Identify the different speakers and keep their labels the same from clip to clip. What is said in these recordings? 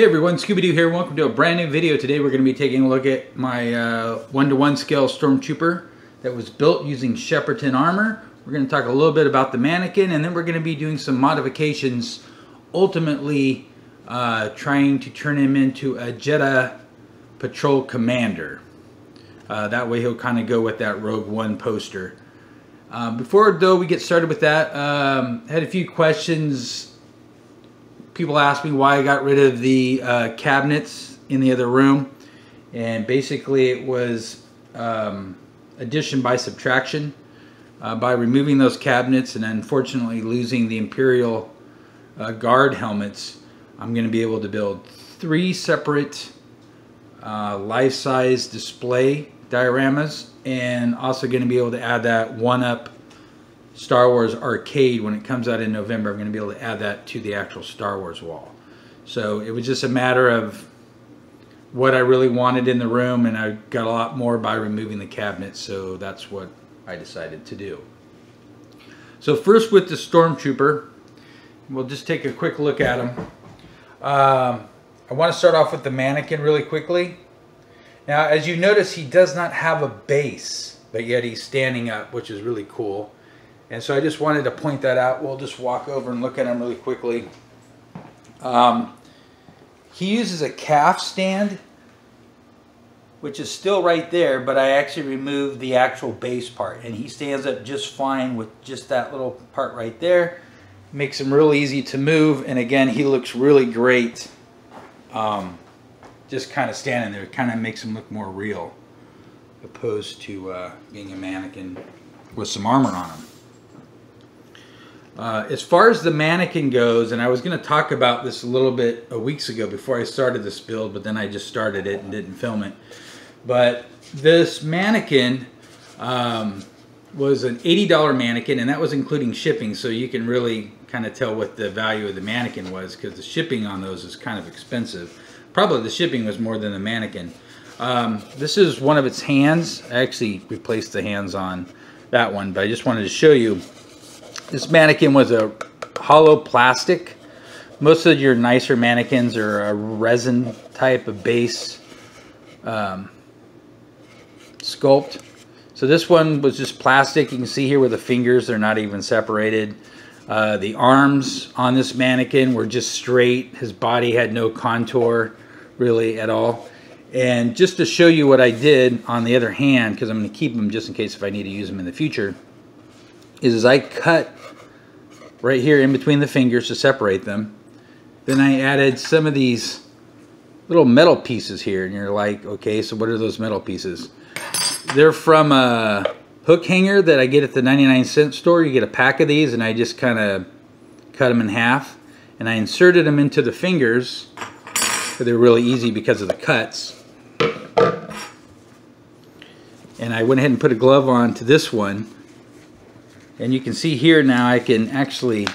Speaker 1: Hey everyone, Scoobee Do here. Welcome to a brand new video. Today we're going to be taking a look at my uh, one-to-one -one scale Stormtrooper that was built using Shepperton armor. We're going to talk a little bit about the mannequin and then we're going to be doing some modifications, ultimately uh, trying to turn him into a Jedha Patrol Commander. Uh, that way he'll kind of go with that Rogue One poster. Uh, before though we get started with that, um, had a few questions people ask me why I got rid of the uh, cabinets in the other room. And basically it was um, addition by subtraction. Uh, by removing those cabinets and unfortunately losing the Imperial uh, Guard helmets, I'm going to be able to build three separate uh, life-size display dioramas and also going to be able to add that one-up Star Wars Arcade when it comes out in November. I'm going to be able to add that to the actual Star Wars wall. So it was just a matter of what I really wanted in the room, and I got a lot more by removing the cabinet. so that's what I decided to do. So first with the Stormtrooper, we'll just take a quick look at him. Um, I want to start off with the mannequin really quickly. Now, as you notice, he does not have a base, but yet he's standing up, which is really cool. And so I just wanted to point that out. We'll just walk over and look at him really quickly. Um, he uses a calf stand, which is still right there, but I actually removed the actual base part. And he stands up just fine with just that little part right there. Makes him real easy to move. And again, he looks really great. Um, just kind of standing there. It kind of makes him look more real opposed to uh, being a mannequin with some armor on him. Uh, as far as the mannequin goes, and I was going to talk about this a little bit a weeks ago before I started this build, but then I just started it and didn't film it. But this mannequin um, was an $80 mannequin, and that was including shipping, so you can really kind of tell what the value of the mannequin was because the shipping on those is kind of expensive. Probably the shipping was more than the mannequin. Um, this is one of its hands. I actually replaced the hands on that one, but I just wanted to show you this mannequin was a hollow plastic. Most of your nicer mannequins are a resin type of base um, sculpt. So this one was just plastic. You can see here where the fingers, they're not even separated. Uh, the arms on this mannequin were just straight. His body had no contour really at all. And just to show you what I did on the other hand, because I'm going to keep them just in case if I need to use them in the future, is I cut right here in between the fingers to separate them. Then I added some of these little metal pieces here. And you're like, okay, so what are those metal pieces? They're from a hook hanger that I get at the 99 cent store. You get a pack of these and I just kind of cut them in half. And I inserted them into the fingers. They're really easy because of the cuts. And I went ahead and put a glove on to this one and you can see here now I can actually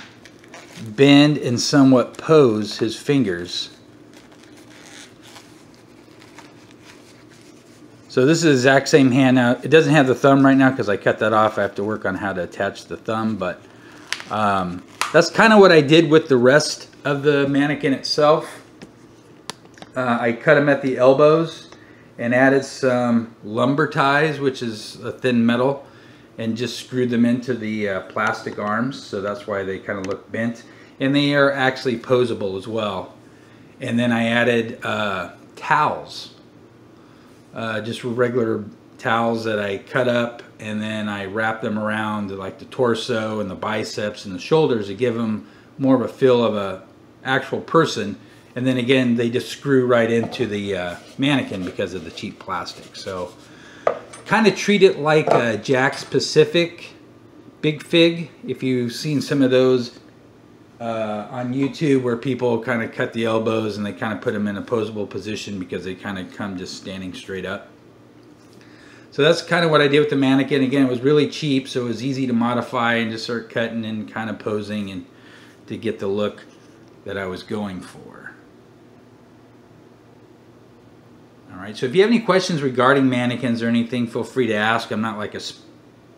Speaker 1: bend and somewhat pose his fingers. So this is the exact same hand now. It doesn't have the thumb right now because I cut that off. I have to work on how to attach the thumb, but um, that's kind of what I did with the rest of the mannequin itself. Uh, I cut them at the elbows and added some lumber ties, which is a thin metal and just screwed them into the uh, plastic arms so that's why they kind of look bent. And they are actually posable as well. And then I added uh, towels. Uh, just regular towels that I cut up and then I wrap them around like the torso and the biceps and the shoulders to give them more of a feel of a actual person. And then again they just screw right into the uh, mannequin because of the cheap plastic. So kind of treat it like a Jakks Pacific Big Fig. If you've seen some of those uh, on YouTube where people kind of cut the elbows and they kind of put them in a posable position because they kind of come just standing straight up. So that's kind of what I did with the mannequin. Again, it was really cheap, so it was easy to modify and just start cutting and kind of posing and to get the look that I was going for. All right, so if you have any questions regarding mannequins or anything, feel free to ask. I'm not like a,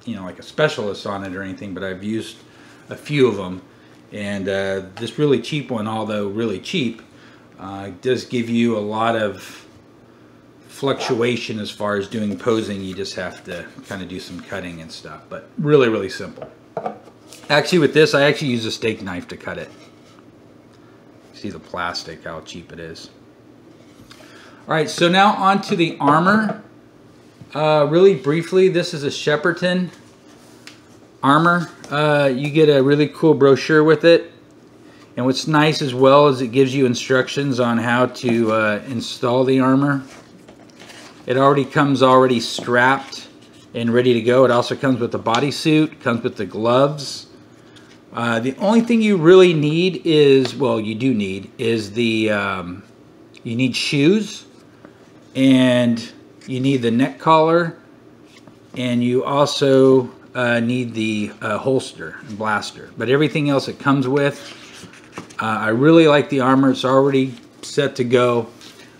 Speaker 1: you know, like a specialist on it or anything, but I've used a few of them. And uh, this really cheap one, although really cheap, Uh, does give you a lot of fluctuation as far as doing posing. You just have to kind of do some cutting and stuff, but really, really simple. Actually, with this, I actually use a steak knife to cut it. See the plastic, how cheap it is. All right, so now on to the armor. Uh, really briefly, this is a Shepperton armor. Uh, you get a really cool brochure with it. And what's nice as well is it gives you instructions on how to uh, install the armor. It already comes already strapped and ready to go. It also comes with the bodysuit, comes with the gloves. Uh, the only thing you really need is, well, you do need, is the, um, you need shoes and you need the neck collar and you also uh, need the uh, holster and blaster. But everything else it comes with, uh, I really like the armor. It's already set to go.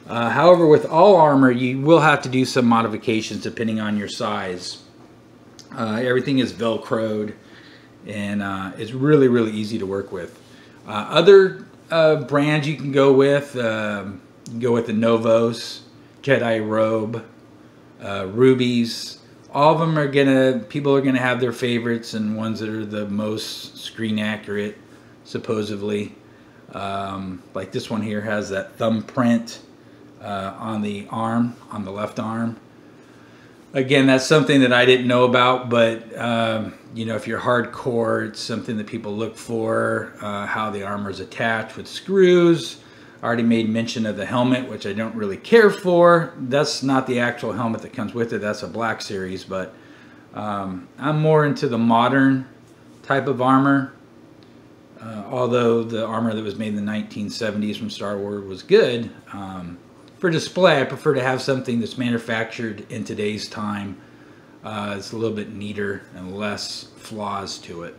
Speaker 1: Uh, however, with all armor, you will have to do some modifications depending on your size. Uh, everything is Velcroed and uh, it's really, really easy to work with. other brands you can go with, um, go with the Novos, Jedi Robe, uh, Rubie's. All of them are gonna, people are gonna have their favorites and ones that are the most screen accurate, supposedly. Um, like this one here has that thumbprint uh, on the arm, on the left arm. Again, that's something that I didn't know about, but um, you know, if you're hardcore, it's something that people look for, uh, how the armor is attached with screws, Already made mention of the helmet, which I don't really care for. That's not the actual helmet that comes with it. That's a black series, but um, I'm more into the modern type of armor. Uh, although the armor that was made in the 1970s from Star Wars was good, um, for display I prefer to have something that's manufactured in today's time. Uh, it's a little bit neater and less flaws to it.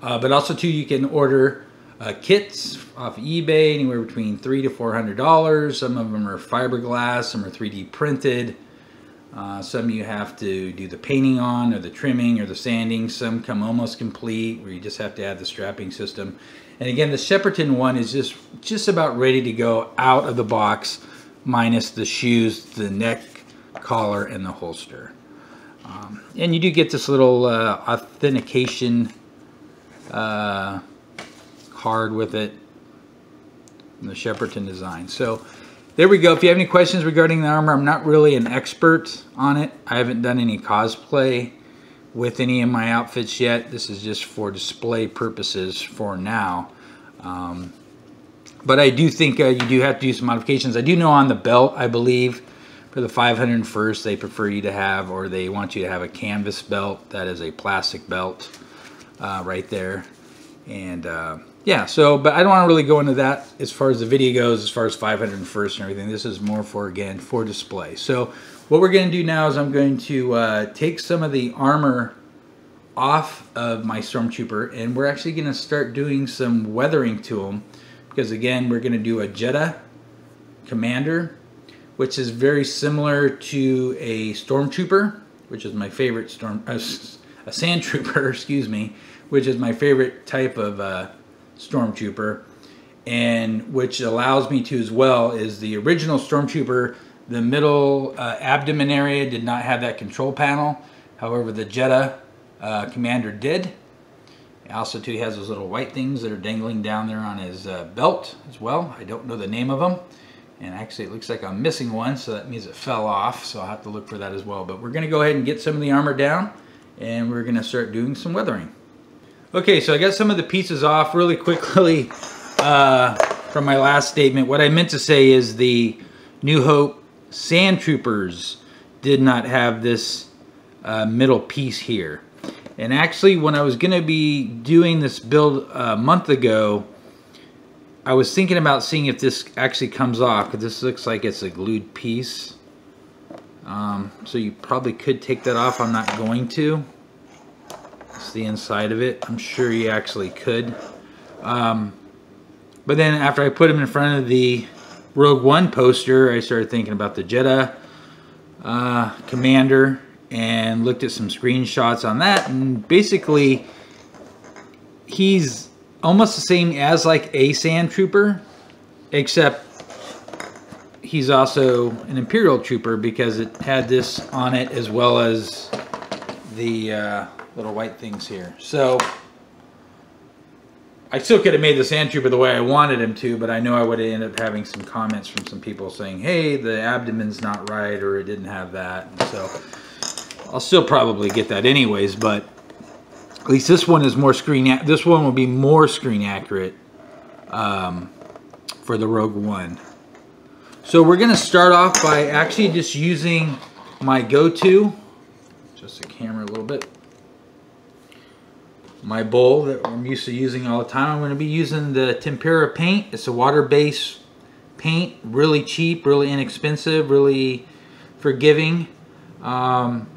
Speaker 1: Uh, but also too, you can order uh, kits off eBay, anywhere between three to four hundred dollars. Some of them are fiberglass, some are 3D printed. Uh, some you have to do the painting on, or the trimming, or the sanding. Some come almost complete, where you just have to add the strapping system. And again, the Shepperton one is just just about ready to go out of the box, minus the shoes, the neck collar, and the holster. Um, and you do get this little uh, authentication uh, card with it. The Shepperton design. So there we go. If you have any questions regarding the armor, I'm not really an expert on it. I haven't done any cosplay with any of my outfits yet. This is just for display purposes for now. Um, but I do think uh, you do have to do some modifications. I do know on the belt, I believe, for the 501st, they prefer you to have, or they want you to have a canvas belt. That is a plastic belt uh, right there. And uh, yeah, so, but I don't want to really go into that as far as the video goes, as far as 501st and everything. This is more for, again, for display. So what we're going to do now is I'm going to uh, take some of the armor off of my Stormtrooper, and we're actually going to start doing some weathering to them. Because again, we're going to do a Jedha Commander, which is very similar to a Stormtrooper, which is my favorite storm, uh, a Sand Trooper, excuse me, which is my favorite type of uh, Stormtrooper, and which allows me to as well is the original Stormtrooper. The middle uh, abdomen area did not have that control panel. However, the Jedha uh, Commander did. Also, too, he has those little white things that are dangling down there on his uh, belt as well. I don't know the name of them. And actually, it looks like I'm missing one, so that means it fell off. So I'll have to look for that as well. But we're going to go ahead and get some of the armor down, and we're going to start doing some weathering. Okay, so I got some of the pieces off really quickly uh, from my last statement. What I meant to say is the New Hope Sand Troopers did not have this uh, middle piece here. And actually, when I was going to be doing this build a month ago, I was thinking about seeing if this actually comes off, because this looks like it's a glued piece. Um, so you probably could take that off. I'm not going to the inside of it. I'm sure you actually could. Um, but then after I put him in front of the Rogue One poster, I started thinking about the Jedha uh, Commander and looked at some screenshots on that. And basically, he's almost the same as like a Sand Trooper. except he's also an Imperial Trooper because it had this on it as well as the uh, little white things here. So I still could have made the Sand Trooper the way I wanted him to, but I know I would have ended up having some comments from some people saying, hey, the abdomen's not right or it didn't have that. And so I'll still probably get that anyways, but at least this one is more screen, this one will be more screen accurate um, for the Rogue One. So we're going to start off by actually just using my go-to, just the camera a little bit, my bowl that I'm used to using all the time. I'm going to be using the Tempera paint. It's a water-based paint, really cheap, really inexpensive, really forgiving. Um,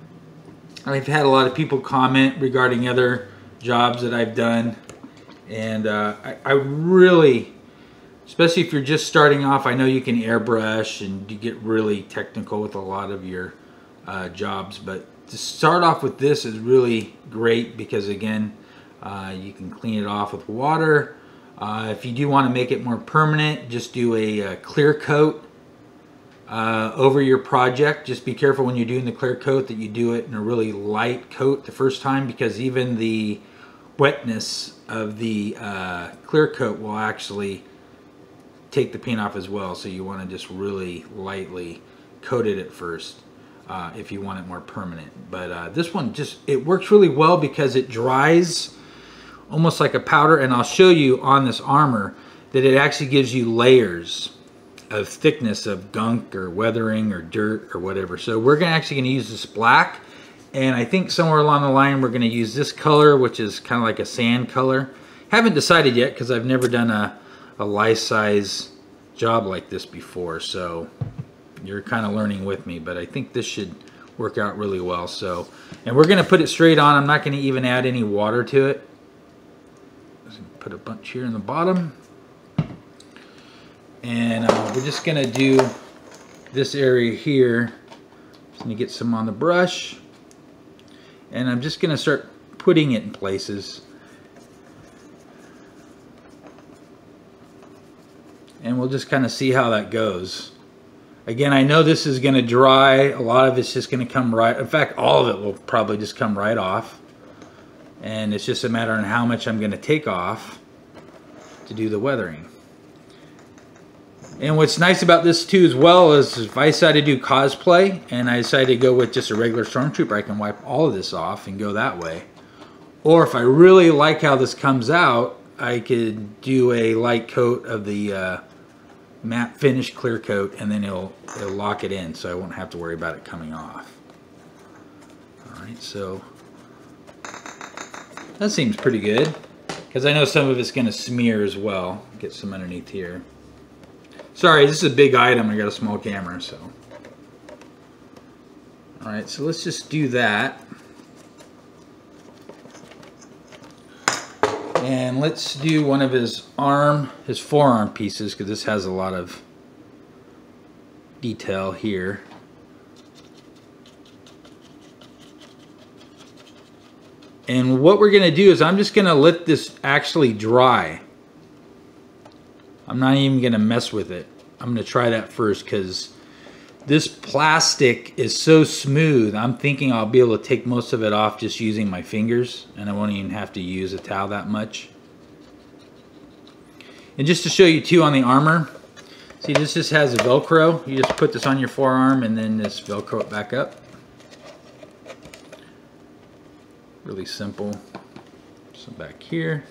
Speaker 1: I've had a lot of people comment regarding other jobs that I've done. And uh, I, I really especially if you're just starting off. I know you can airbrush and you get really technical with a lot of your uh, jobs, but to start off with this is really great because again, uh, you can clean it off with water. Uh, if you do want to make it more permanent, just do a, a clear coat uh, over your project. Just be careful when you're doing the clear coat that you do it in a really light coat the first time because even the wetness of the uh, clear coat will actually take the paint off as well. So you want to just really lightly coat it at first uh, if you want it more permanent. But uh, this one just, it works really well because it dries almost like a powder. And I'll show you on this armor that it actually gives you layers of thickness of gunk or weathering or dirt or whatever. So we're gonna actually gonna use this black and I think somewhere along the line we're gonna use this color which is kind of like a sand color. Haven't decided yet because I've never done a a life size job like this before so you're kind of learning with me but I think this should work out really well so and we're gonna put it straight on I'm not gonna even add any water to it put a bunch here in the bottom and uh, we're just gonna do this area here just gonna get some on the brush and I'm just gonna start putting it in places and we'll just kind of see how that goes. Again, I know this is to dry. A lot of it's just to come right. In fact, all of it will probably just come right off. And it's just a matter of how much I'm going to take off to do the weathering. And what's nice about this too as well is if I decide to do cosplay and I decide to go with just a regular stormtrooper, I can wipe all of this off and go that way. Or if I really like how this comes out, I could do a light coat of the uh, matte finish clear coat and then it'll, it'll lock it in so I won't have to worry about it coming off. Alright, so that seems pretty good because I know some of it's going to smear as well. Get some underneath here. Sorry, this is a big item. I got a small camera, so. Alright, so let's just do that. And let's do one of his arm, his forearm pieces, because this has a lot of detail here. And what we're going to do is I'm just going to let this actually dry. I'm not even going to mess with it. I'm going to try that first because this plastic is so smooth, I'm thinking I'll be able to take most of it off just using my fingers and I won't even have to use a towel that much. And just to show you too on the armor, see this just has a Velcro. You just put this on your forearm and then this Velcro it back up. Really simple. So back here.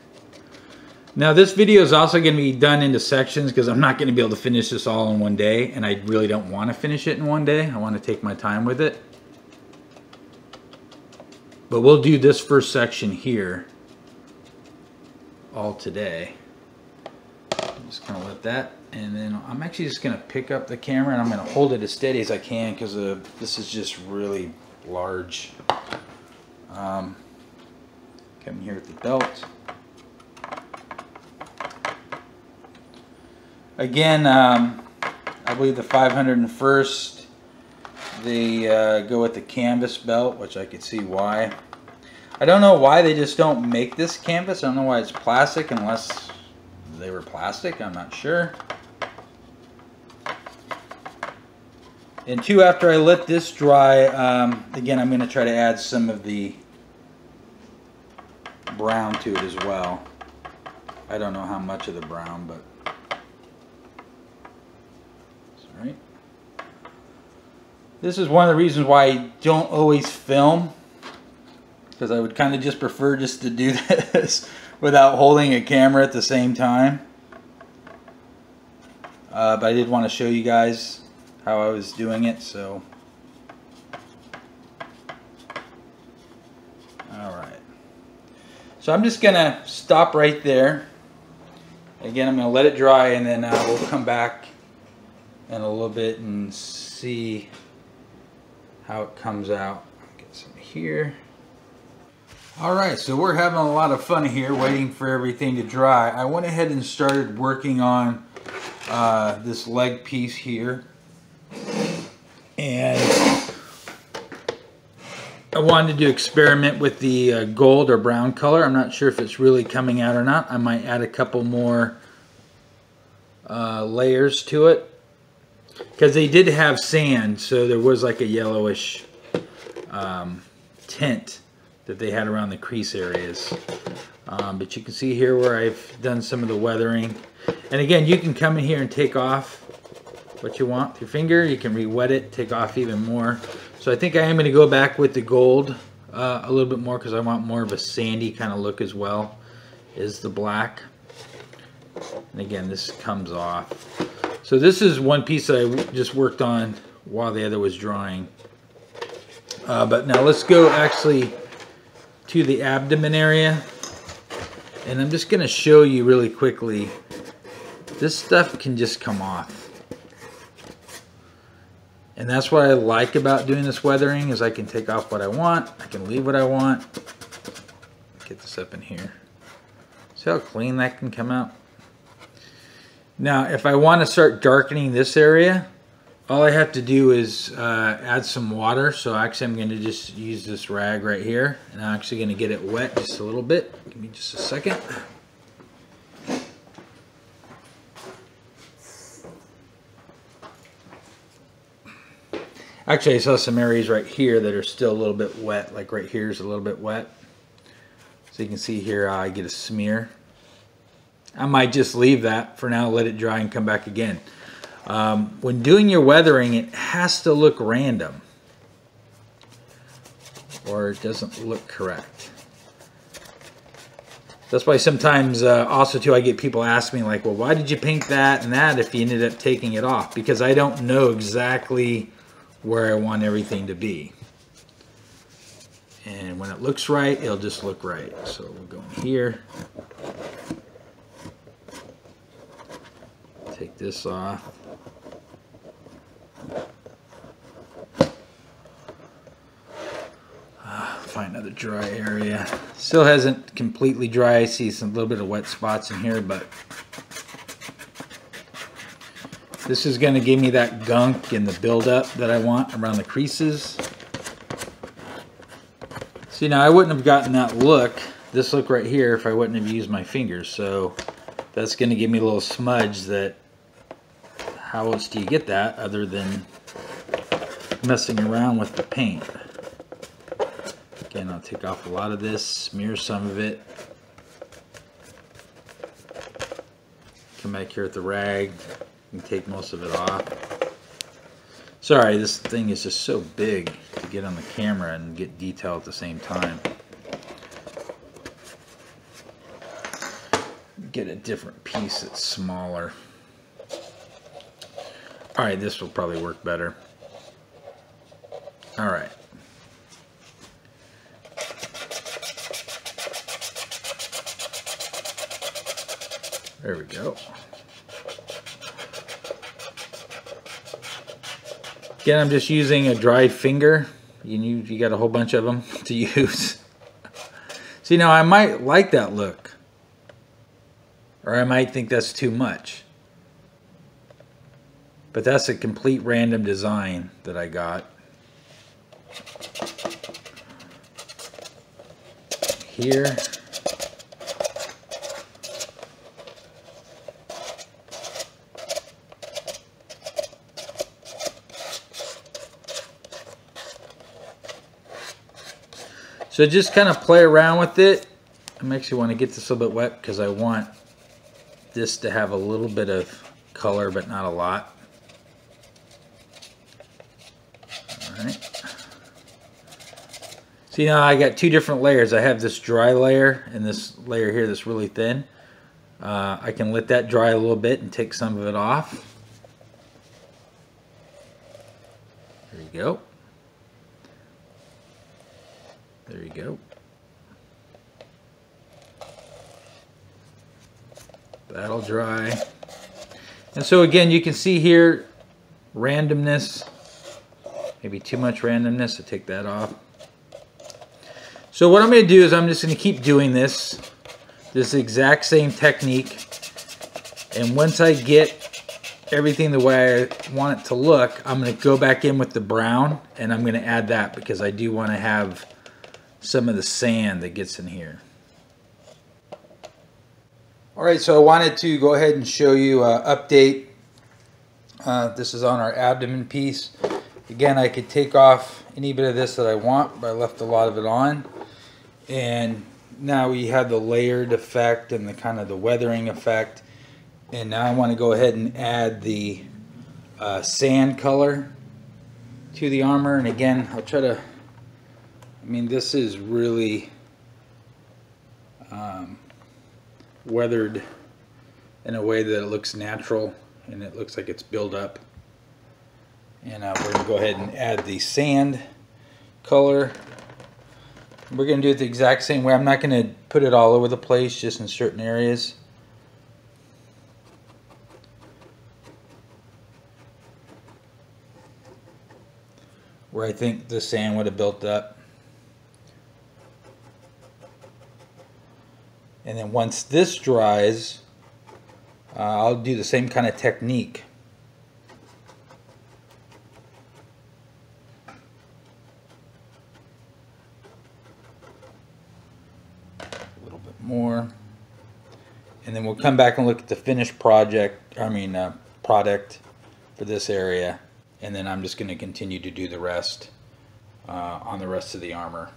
Speaker 1: Now this video is also going to be done into sections because I'm not going to be able to finish this all in one day and I really don't want to finish it in one day. I want to take my time with it. But we'll do this first section here all today. I'm just going to let that and then I'm actually just going to pick up the camera and I'm going to hold it as steady as I can because uh, this is just really large. Um, here at the belt. Again, um, I believe the 501st, they uh, go with the canvas belt, which I could see why. I don't know why they just don't make this canvas. I don't know why it's plastic unless they were plastic. I'm not sure. And two, after I let this dry, um, again, I'm going to try to add some of the brown to it as well. I don't know how much of the brown, but all right. This is one of the reasons why I don't always film because I would kind of just prefer just to do this without holding a camera at the same time. Uh, but I did want to show you guys how I was doing it, so. So I'm just going to stop right there. Again, I'm going to let it dry and then uh, we'll come back in a little bit and see how it comes out. Get some here. Alright, so we're having a lot of fun here waiting for everything to dry. I went ahead and started working on uh, this leg piece here. And wanted to experiment with the uh, gold or brown color. I'm not sure if it's really coming out or not. I might add a couple more uh, layers to it. Because they did have sand, so there was like a yellowish um, tint that they had around the crease areas. Um, but you can see here where I've done some of the weathering. And again, you can come in here and take off what you want with your finger. You can re-wet it, take off even more. So I think I am going to go back with the gold uh, a little bit more because I want more of a sandy kind of look as well is the black. And again, this comes off. So this is one piece I just worked on while the other was drying. Uh, but now let's go actually to the abdomen area. And I'm just going to show you really quickly. This stuff can just come off. And that's what I like about doing this weathering is I can take off what I want. I can leave what I want. Get this up in here. See how clean that can come out? Now, if I want to start darkening this area, all I have to do is uh, add some water. So actually I'm going to just use this rag right here. And I'm actually going to get it wet just a little bit. Give me just a second. Actually, I saw some areas right here that are still a little bit wet. Like right here is a little bit wet. So you can see here I get a smear. I might just leave that for now, let it dry and come back again. Um, when doing your weathering, it has to look random or it doesn't look correct. That's why sometimes uh, also too I get people ask me like, well, why did you paint that and that if you ended up taking it off? Because I don't know exactly where I want everything to be. And when it looks right, it'll just look right. So we'll go in here. Take this off. Uh, find another dry area. Still hasn't completely dry. I see some little bit of wet spots in here, but this is going to give me that gunk and the buildup that I want around the creases. See, now I wouldn't have gotten that look, this look right here, if I wouldn't have used my fingers. So that's going to give me a little smudge that, how else do you get that other than messing around with the paint? Again, I'll take off a lot of this, smear some of it. Come back here with the rag, and take most of it off. Sorry, this thing is just so big to get on the camera and get detail at the same time. Get a different piece that's smaller. Alright, this will probably work better. Alright. There we go. Again, I'm just using a dried finger. You, you got a whole bunch of them to use. See, now I might like that look. Or I might think that's too much. But that's a complete random design that I got. Here. So just kind of play around with it. I actually want to get this a little bit wet because I want this to have a little bit of color, but not a lot. All right. See now I got two different layers. I have this dry layer and this layer here that's really thin. Uh, I can let that dry a little bit and take some of it off. There you go. There you go. That'll dry. And so again, you can see here randomness, maybe too much randomness, to take that off. So what I'm going to do is I'm just going to keep doing this, this exact same technique. And once I get everything the way I want it to look, I'm going to go back in with the brown and I'm going to add that because I do want to have some of the sand that gets in here. All right, so I wanted to go ahead and show you an update. Uh, this is on our abdomen piece. Again, I could take off any bit of this that I want, but I left a lot of it on. And now we have the layered effect and the kind of the weathering effect. And now I want to go ahead and add the uh, sand color to the armor. And again, I'll try to, I mean, this is really um, weathered in a way that it looks natural and it looks like it's built up. And uh, we're going to go ahead and add the sand color. We're going to do it the exact same way. I'm not going to put it all over the place, just in certain areas. Where I think the sand would have built up. And then once this dries, uh, I'll do the same kind of technique. A little bit more. And then we'll come back and look at the finished project, I mean uh, product for this area. And then I'm just going to continue to do the rest uh, on the rest of the armor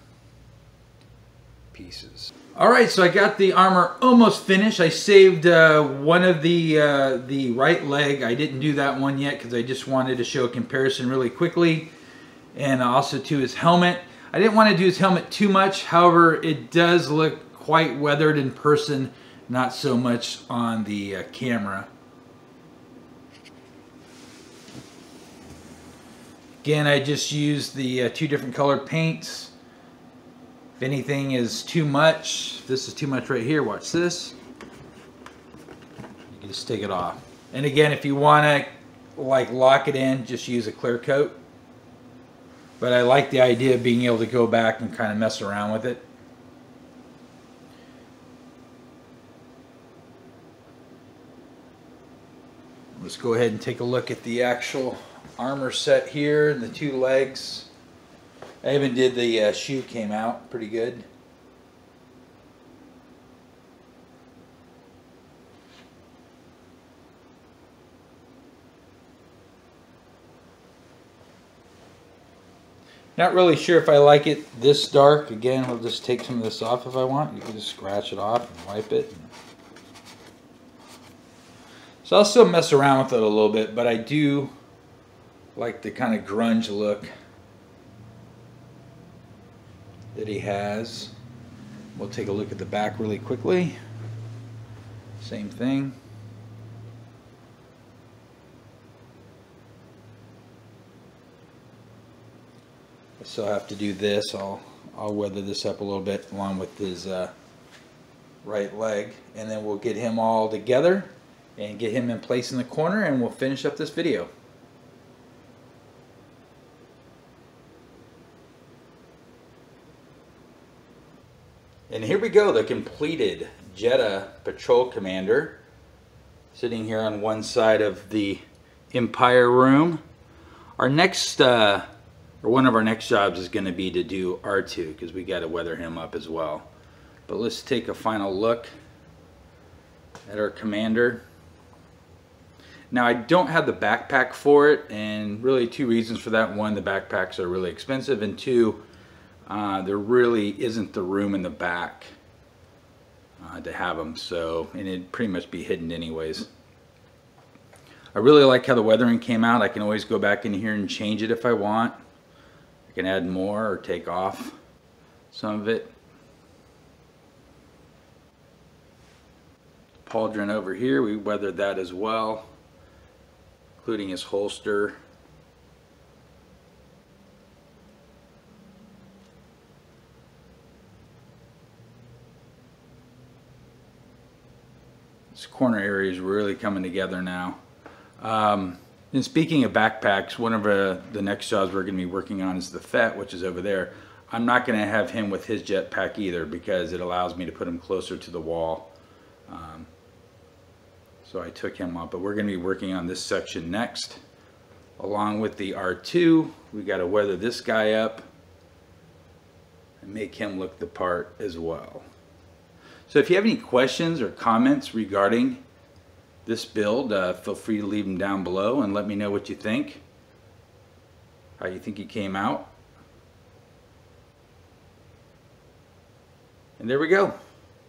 Speaker 1: pieces. All right, so I got the armor almost finished. I saved uh, one of the uh, the right leg. I didn't do that one yet because I just wanted to show a comparison really quickly. And also to his helmet. I didn't want to do his helmet too much. However, it does look quite weathered in person, not so much on the uh, camera. Again, I just used the uh, two different colored paints. Anything is too much, this is too much right here, watch this. You can just take it off. And again, if you want to like lock it in, just use a clear coat. But I like the idea of being able to go back and kind of mess around with it. Let's go ahead and take a look at the actual armor set here, and the two legs. I even did the uh, shoe came out pretty good. Not really sure if I like it this dark. Again, I'll just take some of this off if I want. You can just scratch it off and wipe it. So I'll still mess around with it a little bit, but I do like the kind of grunge look that he has. We'll take a look at the back really quickly. Same thing. I still have to do this. I'll I'll weather this up a little bit along with his uh, right leg and then we'll get him all together and get him in place in the corner and we'll finish up this video. And here we go, the completed Jedha Patrol Commander sitting here on one side of the Empire room. Our next, uh, or one of our next jobs is going to be to do R2 because we got to weather him up as well. But let's take a final look at our commander. Now I don't have the backpack for it and really two reasons for that. One, the backpacks are really expensive and two, uh, there really isn't the room in the back uh, to have them. So, and it'd pretty much be hidden anyways. I really like how the weathering came out. I can always go back in here and change it if I want. I can add more or take off some of it. Pauldron over here, we weathered that as well, including his holster. This corner area is really coming together now. Um, and speaking of backpacks, one of uh, the next jobs we're going to be working on is the Fett, which is over there. I'm not going to have him with his jetpack either because it allows me to put him closer to the wall. Um, so I took him up, but we're going to be working on this section next. Along with the R2, we got to weather this guy up and make him look the part as well. So if you have any questions or comments regarding this build, uh, feel free to leave them down below and let me know what you think, how you think he came out. And there we go.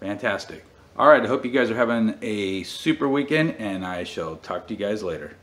Speaker 1: Fantastic. All right, I hope you guys are having a super weekend, and I shall talk to you guys later.